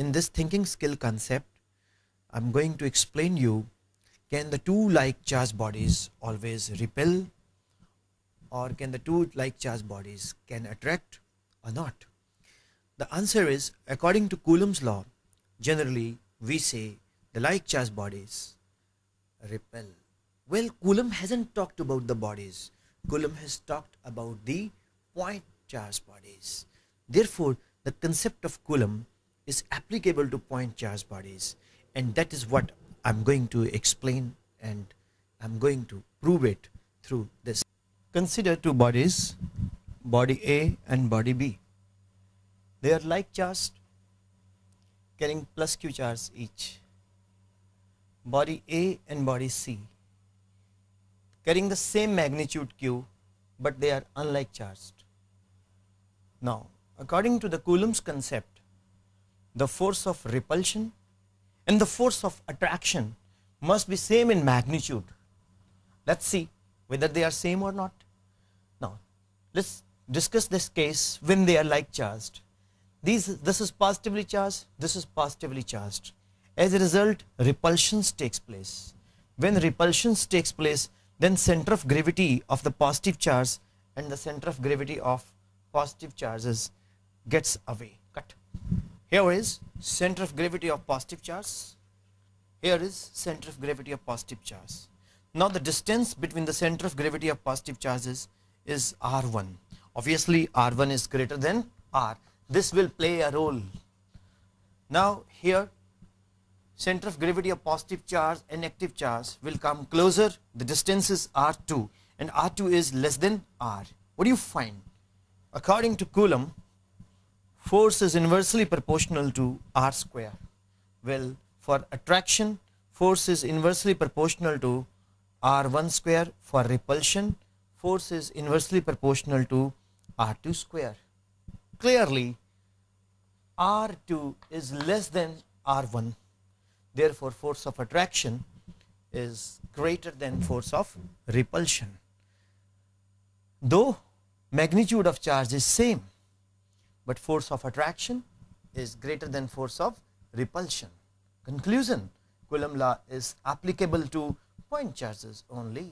in this thinking skill concept, I'm going to explain you can the two like charged bodies always repel or can the two like charged bodies can attract or not? The answer is according to Coulomb's law, generally we say the like charged bodies repel. Well, Coulomb hasn't talked about the bodies. Coulomb has talked about the point charged bodies. Therefore, the concept of Coulomb is applicable to point charge bodies and that is what I'm going to explain and I'm going to prove it through this. Consider two bodies, body A and body B. They are like charged, carrying plus q charge each. Body A and body C carrying the same magnitude q but they are unlike charged. Now, according to the Coulomb's concept, the force of repulsion and the force of attraction must be same in magnitude. Let's see whether they are same or not. Now, let's discuss this case when they are like charged. These, this is positively charged, this is positively charged. As a result, repulsions takes place. When repulsions takes place, then center of gravity of the positive charge and the center of gravity of positive charges gets away here is center of gravity of positive charge. Here is center of gravity of positive charge. Now the distance between the center of gravity of positive charges is r1 obviously r1 is greater than r. This will play a role. Now here center of gravity of positive charge and negative charge will come closer. The distance is r2 and r2 is less than r. What do you find? According to coulomb force is inversely proportional to r square. Well for attraction force is inversely proportional to r1 square. For repulsion force is inversely proportional to r2 square. Clearly r2 is less than r1 Therefore, force of attraction is greater than force of repulsion. Though magnitude of charge is same, but force of attraction is greater than force of repulsion. Conclusion, Coulomb law is applicable to point charges only.